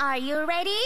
Are you ready?